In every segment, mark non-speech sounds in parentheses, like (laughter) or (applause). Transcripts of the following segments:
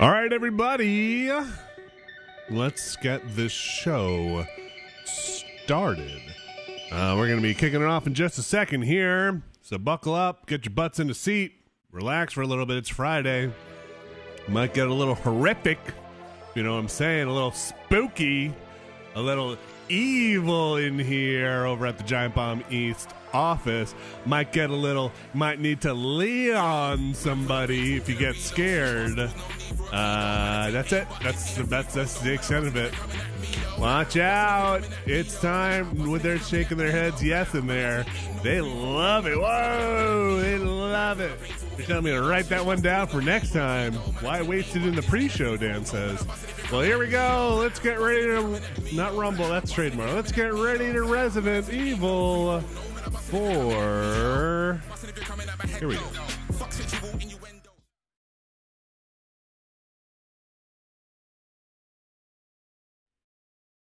All right, everybody. Let's get this show started. Uh, we're going to be kicking it off in just a second here. So buckle up, get your butts in the seat, relax for a little bit. It's Friday. Might get a little horrific. You know what I'm saying? A little spooky, a little evil in here over at the Giant Bomb East office. Might get a little, might need to lean on somebody if you get scared. Uh, that's it. That's that's that's the extent of it. Watch out! It's time when they're shaking their heads, yes, in there. They love it. Whoa! They love it. They're telling me to write that one down for next time. Why waste it in the pre-show? Dan says. Well, here we go. Let's get ready to not rumble. That's trademark. Let's get ready to Resident Evil four. Here we go.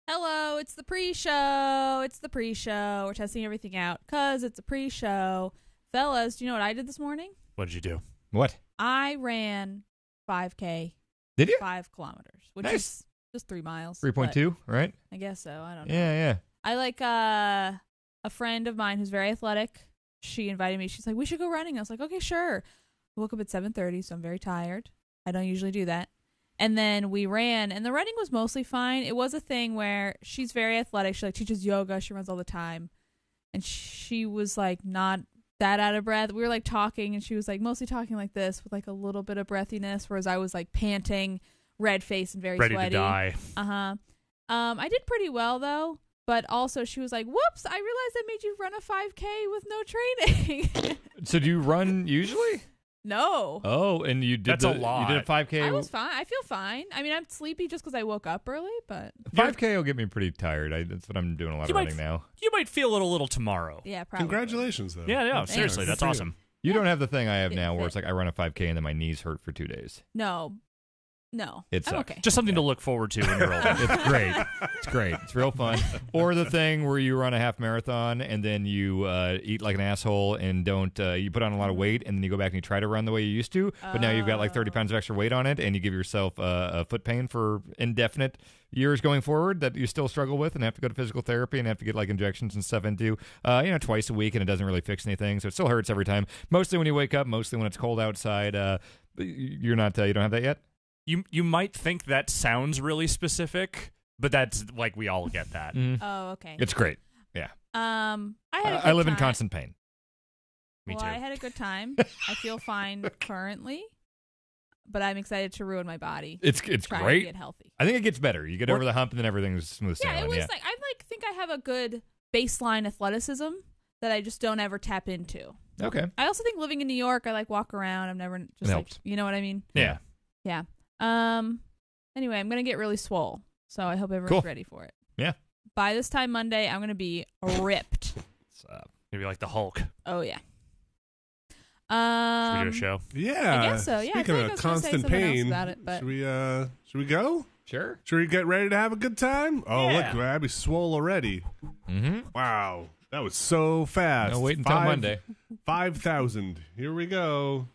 Hello, it's the pre-show. It's the pre-show. We're testing everything out because it's a pre-show. Fellas, do you know what I did this morning? What did you do? What? I ran 5K, Did you? five kilometers, which Nice. is just three miles. Three point two, right? I guess so. I don't know. Yeah, yeah. I like uh, a friend of mine who's very athletic. She invited me. She's like, "We should go running." I was like, "Okay, sure." I woke up at 7:30, so I'm very tired. I don't usually do that. And then we ran, and the running was mostly fine. It was a thing where she's very athletic. She like teaches yoga. She runs all the time, and she was like not that out of breath. We were like talking, and she was like mostly talking like this with like a little bit of breathiness, whereas I was like panting, red face, and very Ready sweaty. to die. Uh huh. Um, I did pretty well though, but also she was like, "Whoops! I realized I made you run a 5K with no training." (laughs) So do you run usually? No, Oh, and you did That's a lot. You did a five k. I was fine. I feel fine. I mean, I'm sleepy just because I woke up early, but Five k will get me pretty tired. I, that's what I'm doing a lot You of might running now. You might feel it a little tomorrow. yeah, probably. Congratulations, though. Yeah, yeah. Thanks. seriously, that's for you. awesome. You don't have the thing I have now, where it's like I run a five k and then my knees hurt for two days. No, no, it's okay. Just something to look forward to when you're older. (laughs) It's great. It's great. It's real fun. (laughs) Or the thing where you run a half marathon and then you uh, eat like an asshole and don't. Uh, you put on a lot of weight and then you go back and you try to run the way you used to, but now you've got like 30 pounds of extra weight on it and you give yourself uh, a foot pain for indefinite years going forward that you still struggle with and have to go to physical therapy and have to get like injections and stuff into uh, you know twice a week and it doesn't really fix anything so it still hurts every time mostly when you wake up mostly when it's cold outside uh, you're not uh, you don't have that yet you you might think that sounds really specific, but that's like we all get that. Mhm. Oh, okay. it's great Yeah. Um, I had. a I, I good live in constant pain Me well, too. I had a good time. (laughs) I feel fine currently, but I'm excited to ruin my body. It's it's trying to great. get healthy. I think it gets better. You get Or- over the hump, and then everything's smooth sailing. Yeah, sailing. it was yeah. like I like think I have a good baseline athleticism that I just don't ever tap into. okay. I also think living in New York, I like walk around. I'm never just It like you know what I mean. yeah. Yeah. Um. Anyway, I'm gonna get really swole, so I hope everyone's Cool. ready for it. Yeah. By this time Monday, I'm gonna be ripped. (laughs) What's up? Maybe like the Hulk. Oh yeah. Should Um. we do a show? Yeah. I guess so. Yeah. I Speaking feel like of I was gonna say constant something else pain, about it, but- should we uh should we go? Sure. Should we get ready to have a good time? Oh, Yeah. look, Abby swole already. Mm-hmm. Wow, that was so fast. No, wait until Five- Monday. (laughs) Five thousand. Here we go.